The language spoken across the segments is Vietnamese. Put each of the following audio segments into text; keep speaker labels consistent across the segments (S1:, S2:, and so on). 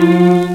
S1: Thank mm -hmm. you.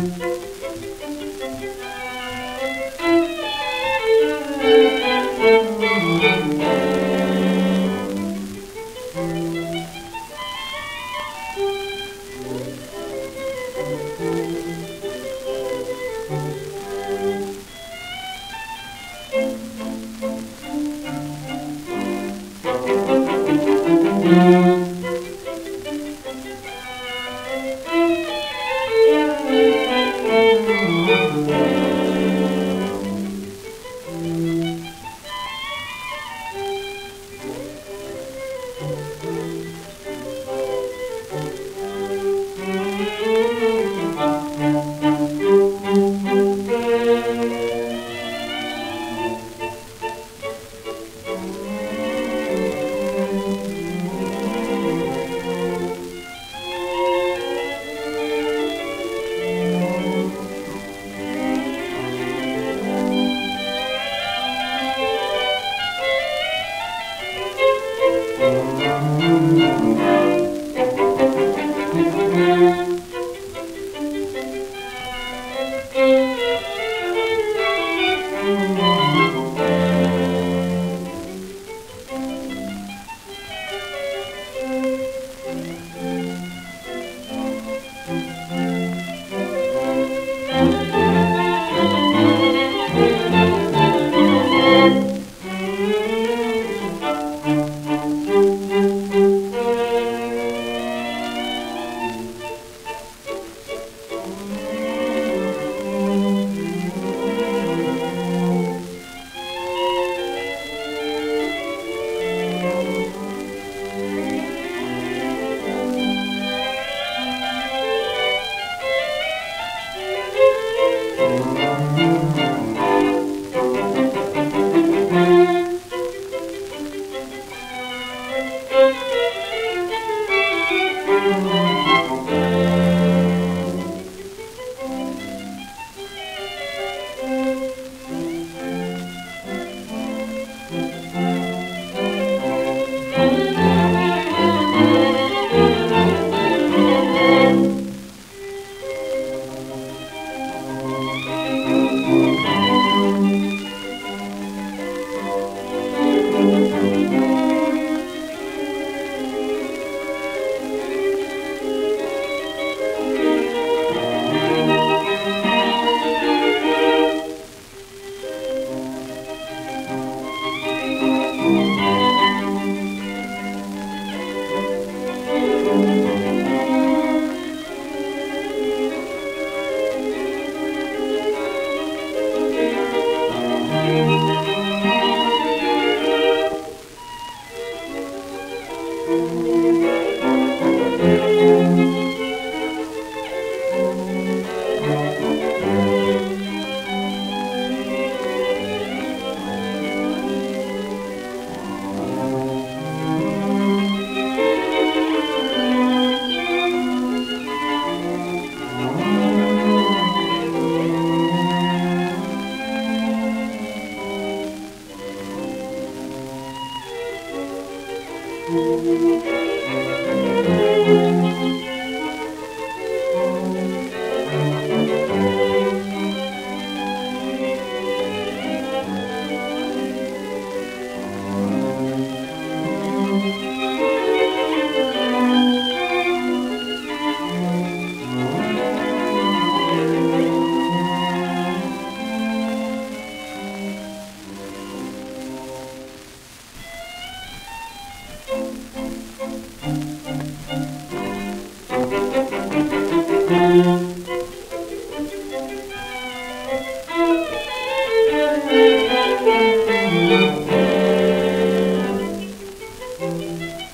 S1: Thank you.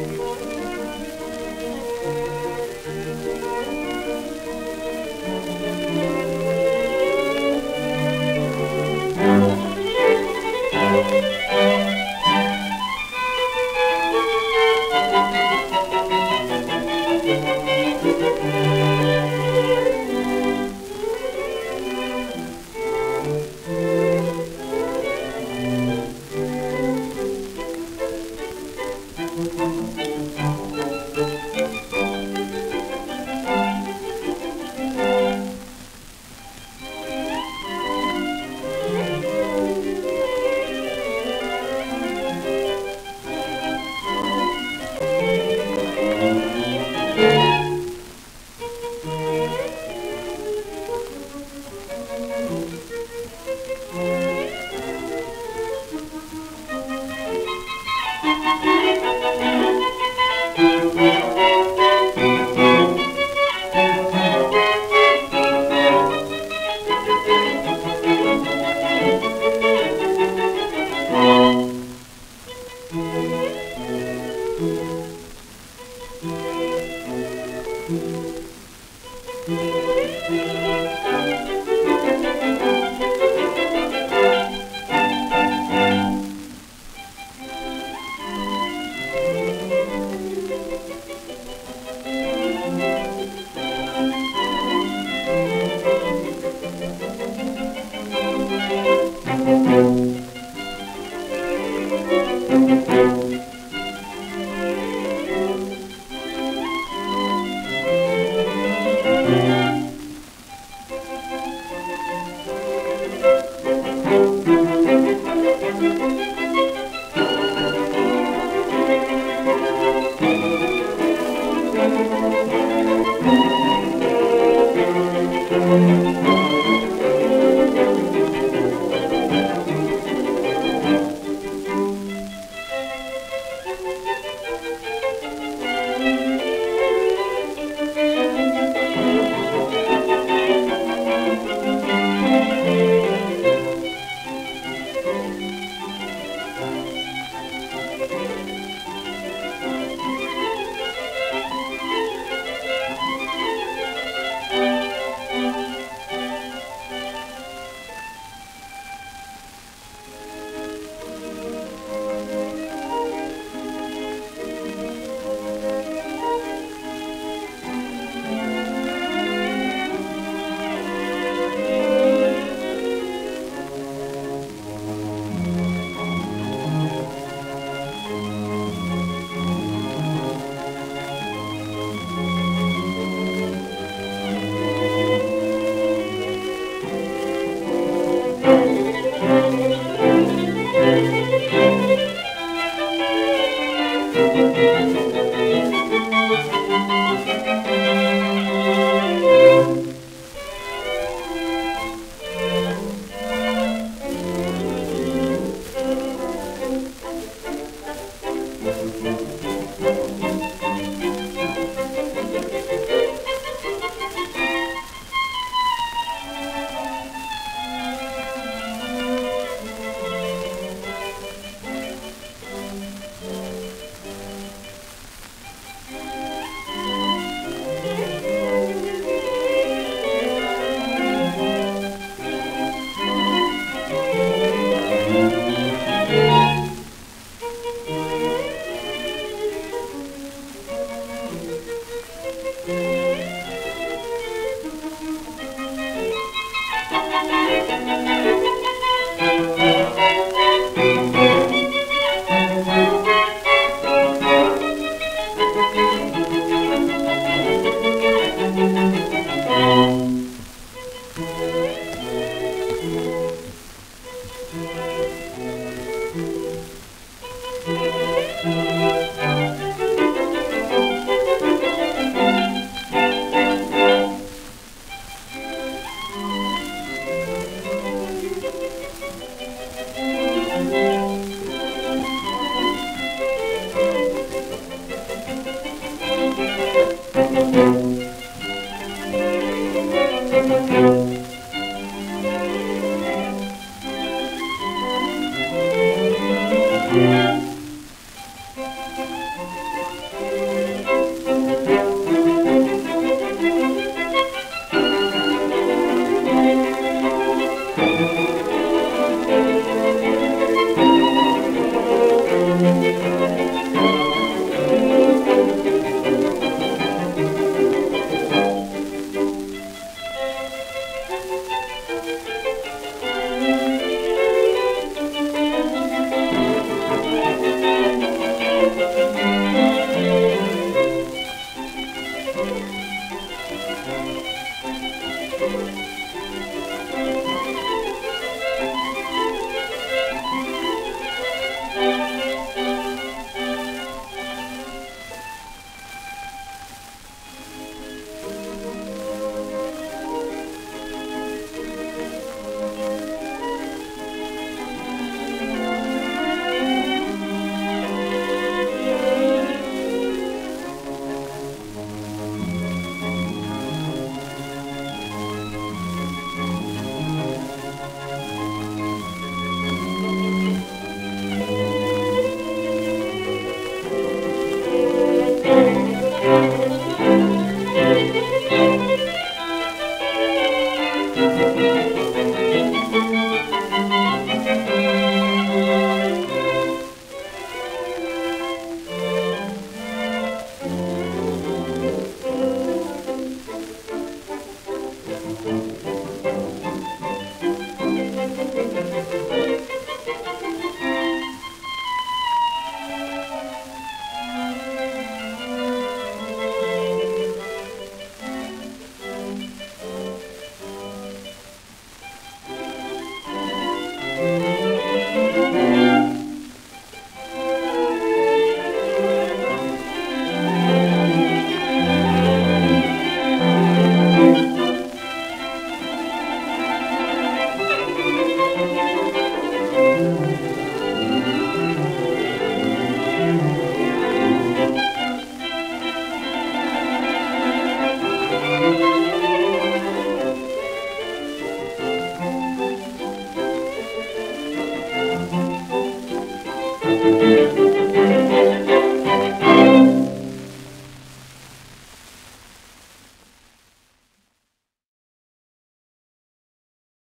S1: Música Thank you. Música